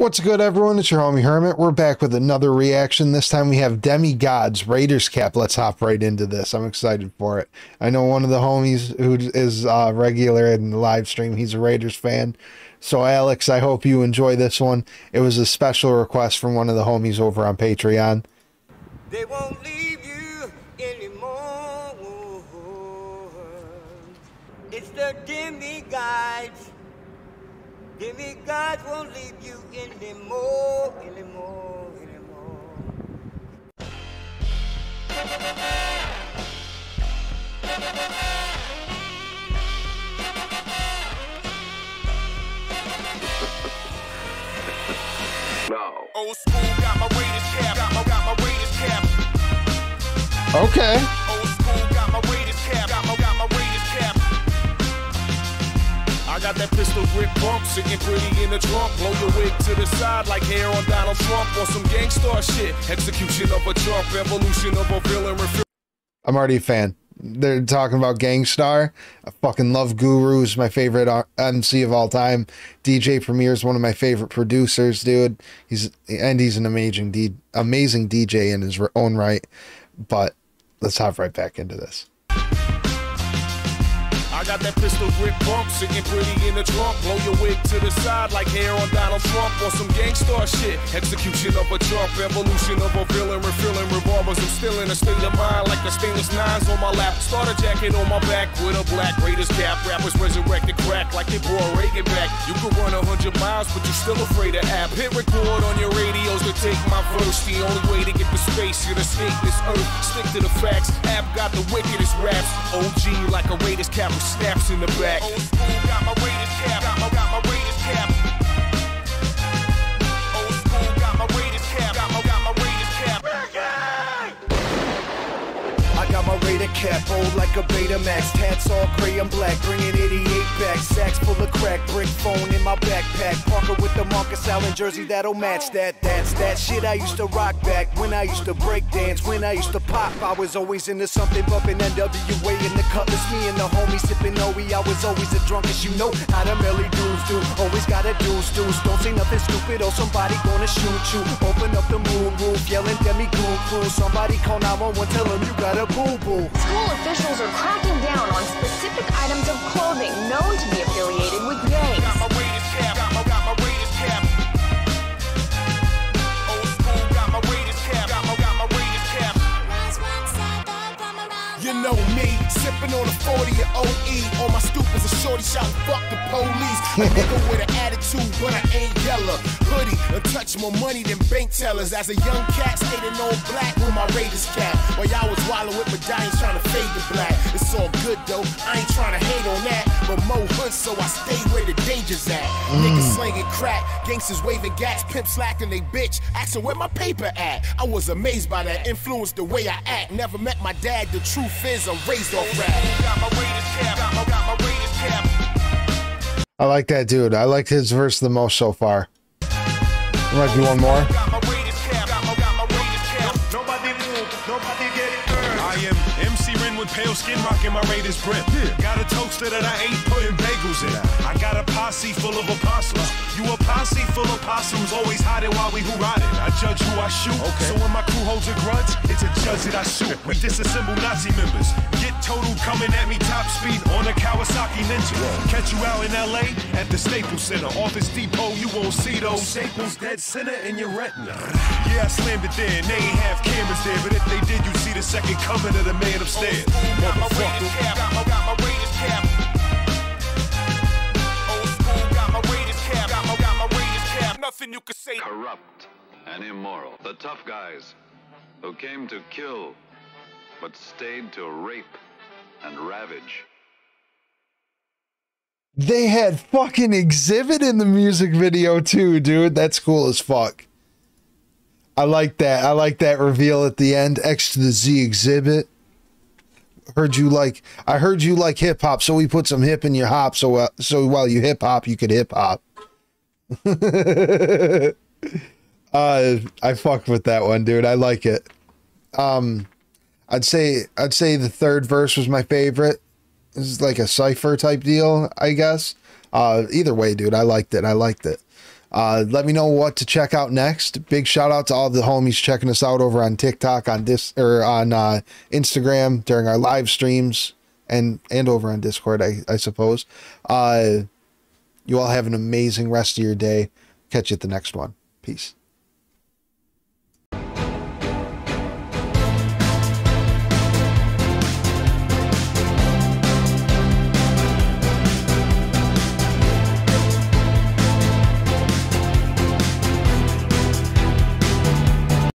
What's good, everyone? It's your homie Hurm1t. We're back with another reaction. This time we have Demigodz Raiders cap. Let's hop right into this. I'm excited for it. I know one of the homies who is uh, regular in the live stream. He's a Raiders fan. So, Alex, I hope you enjoy this one. It was a special request from one of the homies over on Patreon. They won't leave you anymore. It's the Demigodz. Demigodz won't leave you anymore, anymore, anymore. No. Old school got my Raiders cap. Got my, got my Raiders cap. Okay. Got that pistol grip sitting pretty in the trunk. Blow your wig to the side like hair on Donald Trump on some shit. Execution of a Chump, evolution of a villain. I'm already a fan. They're talking about Gang Starr. I fucking love Guru. is my favorite uh, MC of all time. DJ Premier is one of my favorite producers, dude. He's and he's an amazing amazing DJ in his own right. But let's hop right back into this. I got that pistol grip pump sitting pretty in the trunk. Blow your wig to the side like hair on Donald Trump or some Gang Starr shit. Execution of a Chump, evolution of a villain, refilling revolvers. I'm still in a state of mind like the stainless nines on my lap. Starter jacket on my back with a black Raiders cap. Rappers resurrected crack like they brought Reagan back. You could run a hundred miles, but you're still afraid of Ap. Hit record on your radios to take my verse. The only way to get the space, you to escape this earth. Stick to the facts. Ap got the wickedest raps. OG like a Raiders cap snaps in the back. Old school got my got my Raider cap, old like a Betamax. Tats all gray and black, bringing 88 back. Sacks full of crack, brick phone in my backpack. Parker with the Marcus Allen jersey that'll match that. That's that shit I used to rock back when I used to break dance. When I used to pop, I was always into something bumping NWA in the cutlass. Me and the homies sipping OE. I was always a drunk as you know how the Melly dudes do. Always gotta do stews. Don't say nothing stupid or somebody gonna shoot you. Open up the moon roof, yelling demi goo. Somebody call 911, tell them you got a boo boo. School officials are cracking down on specific items of clothing known to be affiliated with gangs. Got my Raiders cap. Got my, got my Raiders cap. Old school got my Raiders cap. Got my, got my Raiders cap. You know me, sipping on a 40 of OE. On my stoop is a shorty shouting, fuck the police. A nigga with an attitude, but I ain't yellow. Hoodie, a touch more money than bank tellers. As a young cat, skating on black with my Raiders cap. While y'all was wildin' with medallions trying to fade the black. It's all good though, I ain't trying to hate on that. But Mo Hood, so I stay where the danger's at. Mm. Niggas slinging crack, gangsters waving gats, pimp slacking they bitch, asking where my paper at. I was amazed by that, influenced the way I act. Never met my dad, the truth is I'm raised off rap. Got my Raiders cap, got my, got my Raiders cap. I like that dude. I liked his verse the most so far. There might be one more. Got my Raiders cap, got my, got my Raiders cap. Nobody move, nobody get burned. I am MC Ren with pale skin rocking my Raiders brim. Got a toaster that I ain't putting bagels in. I got a posse full of apostles. You a posse full of possums, always hiding while we who riding. I judge who I shoot. okay. So when my crew holds a grudge, it's a judge that I shoot. We disassemble Nazi members. Get total coming at me top speed on a Kawasaki Ninja. Catch you out in LA at the Staples Center. Office Depot, you won't see those staples dead center in your retina. Yeah, I slammed it there and they ain't have cameras there. But if they did, you'd see the second coming of the man upstairs. Got my Raiders cap, got my, got my Raiders cap. Old school got my Raiders cap, got my, got my Raiders cap. Nothing you can say. Corrupt and immoral. The tough guys who came to kill but stayed to rape and ravage. They had fucking Xzibit in the music video too, dude. That's cool as fuck. I like that. I like that reveal at the end. X to the Z Xzibit. Heard you like I heard you like hip hop, so we put some hip in your hop so uh, so while you hip hop you could hip hop. uh I fuck with that one, dude. I like it. Um I'd say I'd say the third verse was my favorite. This is like a cipher type deal, I guess. Uh, either way, dude, I liked it. I liked it. Uh, let me know what to check out next. Big shout out to all the homies checking us out over on TikTok, on this or on uh, Instagram during our live streams, and and over on Discord, I, I suppose. Uh, you all have an amazing rest of your day. Catch you at the next one. Peace.